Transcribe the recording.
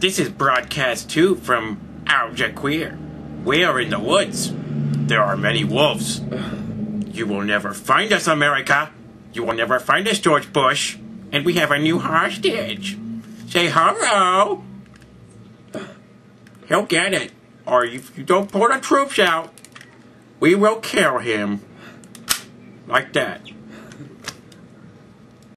This is broadcast 2 from Al Queer. We are in the woods. There are many wolves. You will never find us, America. You will never find us, George Bush. And we have a new hostage. Say hello. He'll get it. Or if you don't pull the troops out, we will kill him. Like that.